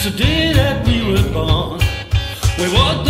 Since the day that we were born, we walked